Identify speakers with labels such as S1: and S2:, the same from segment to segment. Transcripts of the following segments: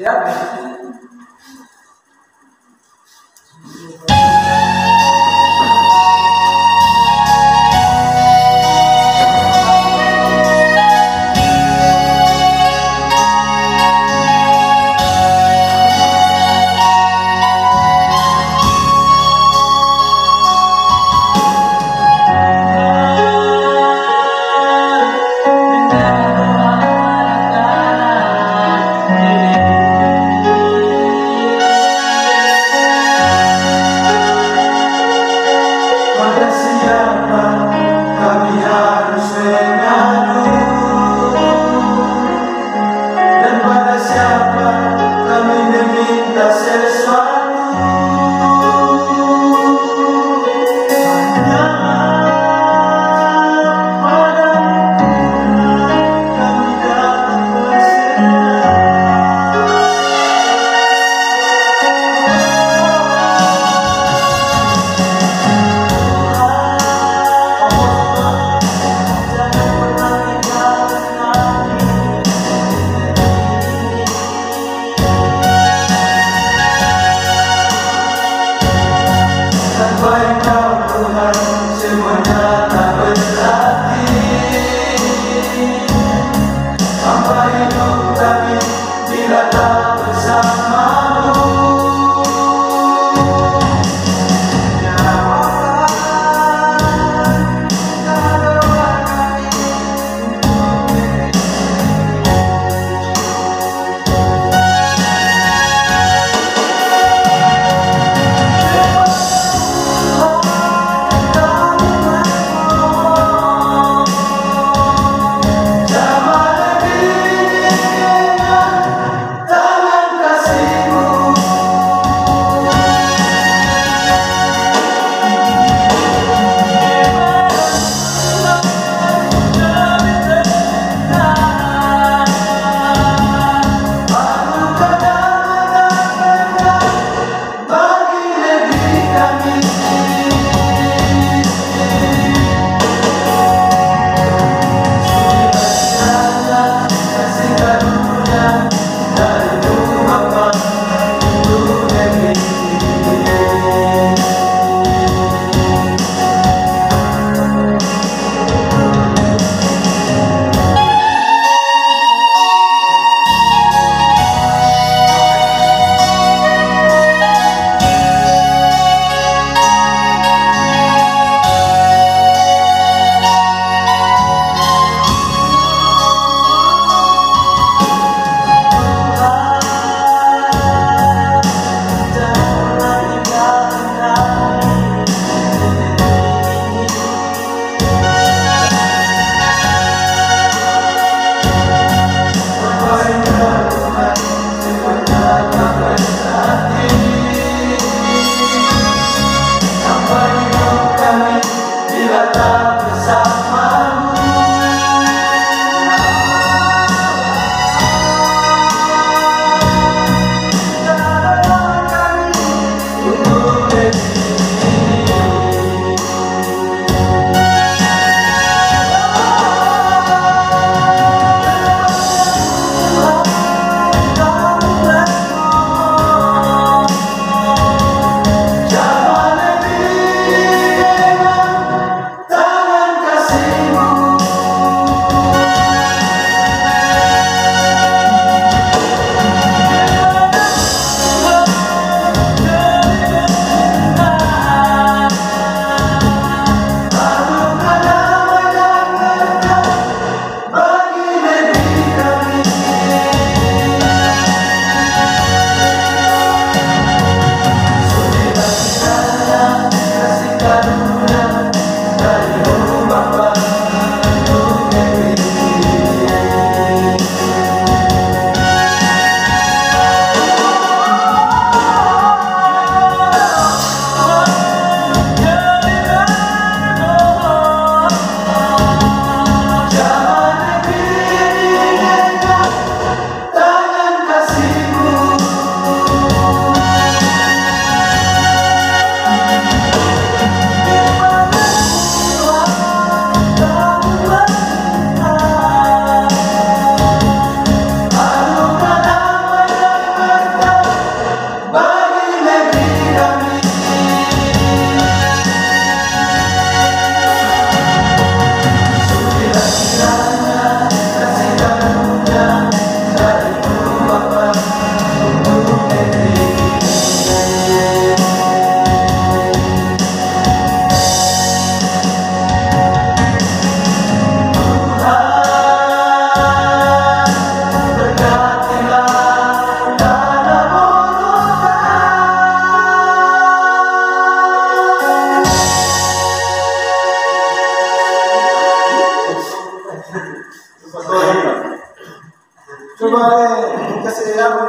S1: Yeah.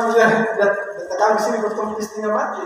S2: juga
S1: lihat ke sini istrinya mati.